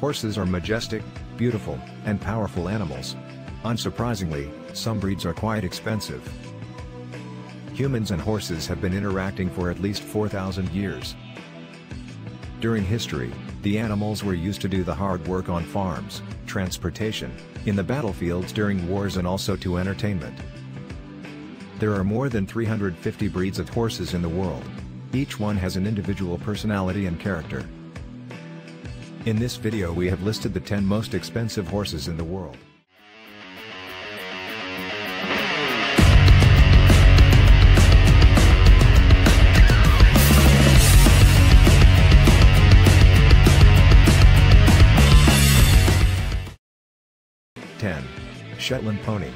Horses are majestic, beautiful, and powerful animals. Unsurprisingly, some breeds are quite expensive. Humans and horses have been interacting for at least 4,000 years. During history, the animals were used to do the hard work on farms, transportation, in the battlefields during wars and also to entertainment. There are more than 350 breeds of horses in the world. Each one has an individual personality and character. In this video we have listed the 10 most expensive horses in the world. Ten. Shetland Pony.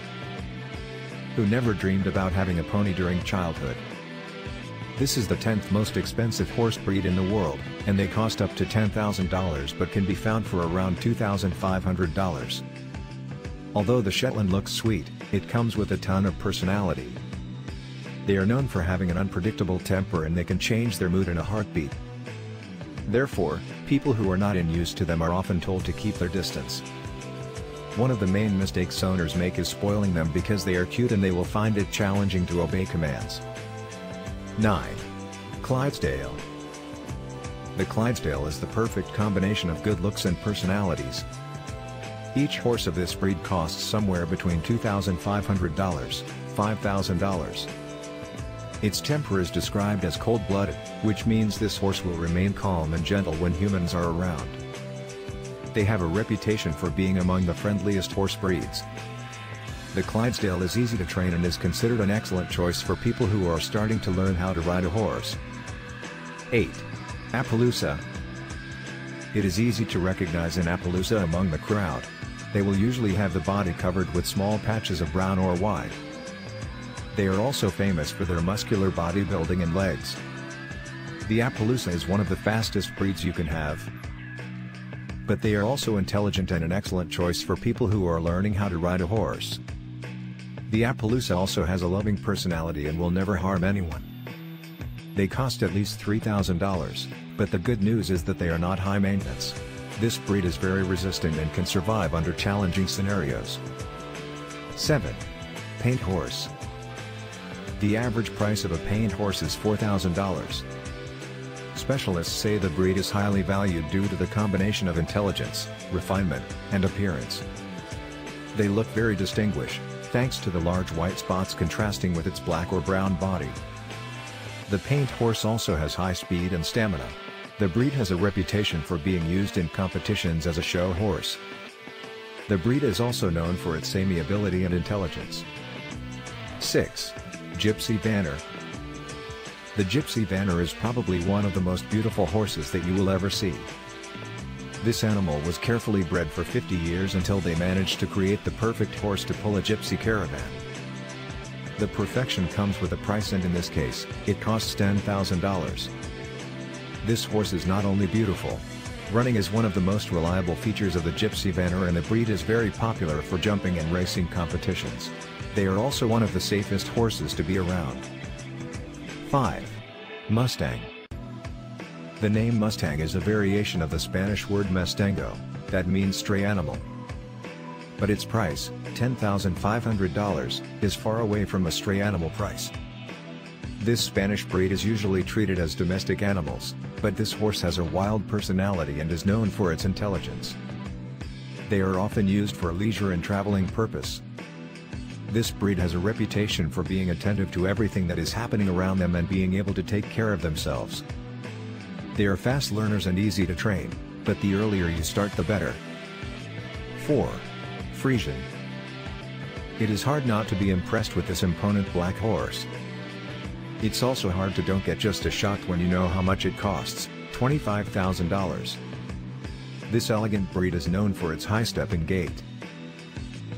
Who never dreamed about having a pony during childhood? This is the 10th most expensive horse breed in the world, and they cost up to $10,000 but can be found for around $2,500. Although the Shetland looks sweet, it comes with a ton of personality. They are known for having an unpredictable temper and they can change their mood in a heartbeat. Therefore, people who are not in use to them are often told to keep their distance. One of the main mistakes owners make is spoiling them because they are cute and they will find it challenging to obey commands. 9. Clydesdale The Clydesdale is the perfect combination of good looks and personalities. Each horse of this breed costs somewhere between $2,500, $5,000. Its temper is described as cold-blooded, which means this horse will remain calm and gentle when humans are around. They have a reputation for being among the friendliest horse breeds, the Clydesdale is easy to train and is considered an excellent choice for people who are starting to learn how to ride a horse. 8. Appaloosa It is easy to recognize an Appaloosa among the crowd. They will usually have the body covered with small patches of brown or white. They are also famous for their muscular bodybuilding and legs. The Appaloosa is one of the fastest breeds you can have. But they are also intelligent and an excellent choice for people who are learning how to ride a horse. The Appaloosa also has a loving personality and will never harm anyone. They cost at least $3,000, but the good news is that they are not high maintenance. This breed is very resistant and can survive under challenging scenarios. 7. Paint Horse The average price of a paint horse is $4,000. Specialists say the breed is highly valued due to the combination of intelligence, refinement, and appearance. They look very distinguished, thanks to the large white spots contrasting with its black or brown body. The paint horse also has high speed and stamina. The breed has a reputation for being used in competitions as a show horse. The breed is also known for its amiability and intelligence. 6. Gypsy Vanner The Gypsy Vanner is probably one of the most beautiful horses that you will ever see. This animal was carefully bred for 50 years until they managed to create the perfect horse to pull a gypsy caravan. The perfection comes with a price and in this case, it costs $10,000. This horse is not only beautiful. Running is one of the most reliable features of the Gypsy Vanner and the breed is very popular for jumping and racing competitions. They are also one of the safest horses to be around. 5. Mustang the name Mustang is a variation of the Spanish word Mustango, that means stray animal. But its price, $10,500, is far away from a stray animal price. This Spanish breed is usually treated as domestic animals, but this horse has a wild personality and is known for its intelligence. They are often used for leisure and traveling purpose. This breed has a reputation for being attentive to everything that is happening around them and being able to take care of themselves. They are fast learners and easy to train, but the earlier you start the better. 4. Friesian It is hard not to be impressed with this imponent black horse. It's also hard to don't get just as shocked when you know how much it costs, $25,000. This elegant breed is known for its high step and gait.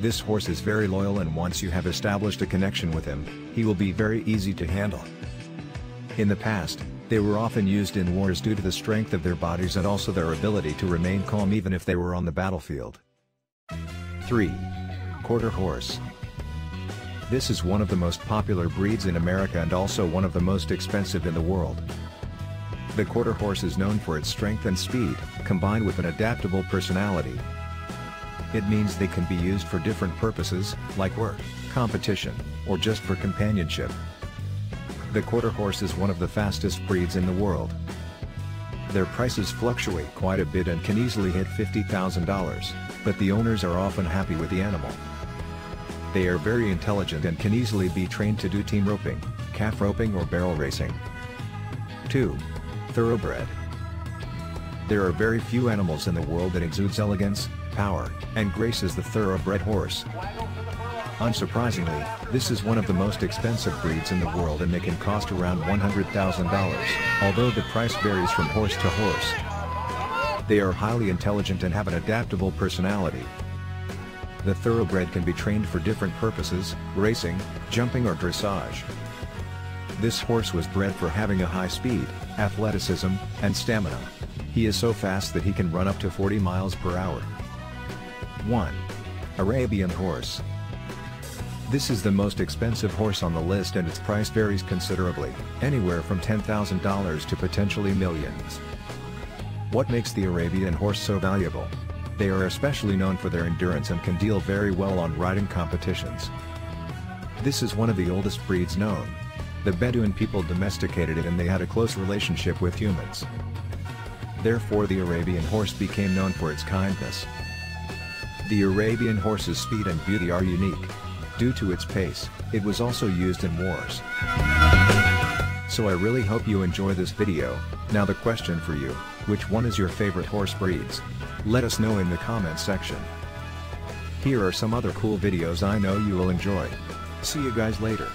This horse is very loyal and once you have established a connection with him, he will be very easy to handle. In the past, they were often used in wars due to the strength of their bodies and also their ability to remain calm even if they were on the battlefield. 3. Quarter Horse This is one of the most popular breeds in America and also one of the most expensive in the world. The quarter horse is known for its strength and speed, combined with an adaptable personality. It means they can be used for different purposes, like work, competition, or just for companionship. The quarter horse is one of the fastest breeds in the world. Their prices fluctuate quite a bit and can easily hit $50,000, but the owners are often happy with the animal. They are very intelligent and can easily be trained to do team roping, calf roping or barrel racing. 2. Thoroughbred. There are very few animals in the world that exudes elegance, power, and grace as the thoroughbred horse. Unsurprisingly, this is one of the most expensive breeds in the world and they can cost around $100,000, although the price varies from horse to horse. They are highly intelligent and have an adaptable personality. The thoroughbred can be trained for different purposes, racing, jumping or dressage. This horse was bred for having a high speed, athleticism, and stamina. He is so fast that he can run up to 40 miles per hour. 1. Arabian Horse This is the most expensive horse on the list and its price varies considerably, anywhere from $10,000 to potentially millions. What makes the Arabian horse so valuable? They are especially known for their endurance and can deal very well on riding competitions. This is one of the oldest breeds known, the Bedouin people domesticated it and they had a close relationship with humans. Therefore the Arabian horse became known for its kindness. The Arabian horse's speed and beauty are unique. Due to its pace, it was also used in wars. So I really hope you enjoy this video, now the question for you, which one is your favorite horse breeds? Let us know in the comments section. Here are some other cool videos I know you will enjoy. See you guys later.